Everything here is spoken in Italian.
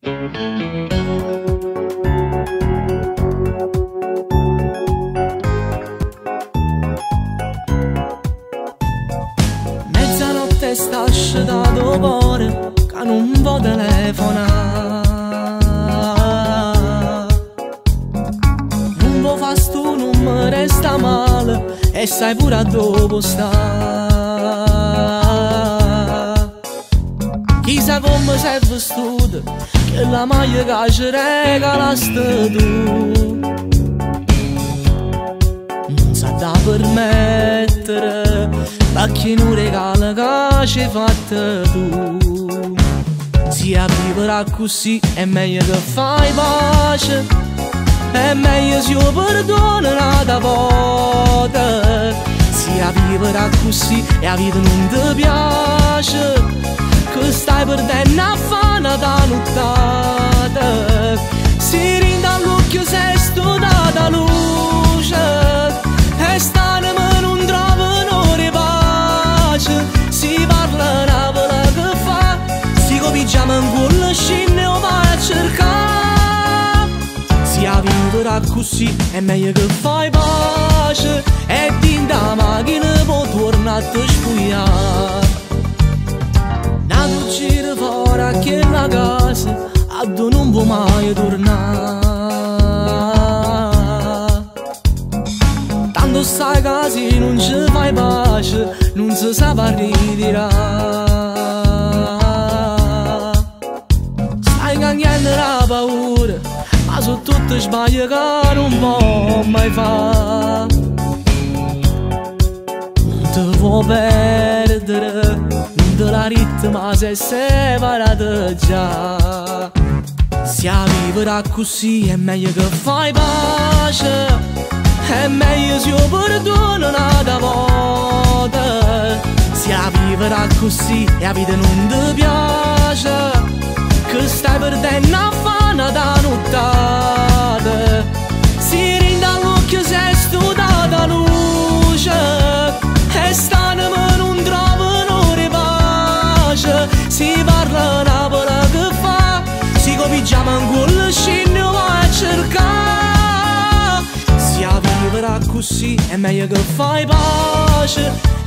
Mezzanotte sta da cuore che non può telefonare Non può fare stu, non mi resta male e sai pure a dove sta Chissà come sei vestito che la maglia che ci regalaste tu. Non sa da permettere ma chi non regala che ci hai tu? Si a vivere così è meglio che fai pace È meglio se io perdono una volta Si a vivere così e a vita non ti piace Si cominciamo in quello scinne o vai a cercare Si a vivere così è meglio che fai pace E din da macchina può tornare a te spugliare Nato gira fuori a quella casa A dove non può mai tornare Tanto sai casi non ci fai pace Non si sa ritirare Isso tudo esbaiará um bom mai vá Te vou perdere Dălarită maze se va radăgea Se avivăra cu si e meie că fai bașă E meie zi o bărdună nada vodă Se avivăra cu si e avide nu-mi dă viașă Că stai vârde a fai en met je gevibe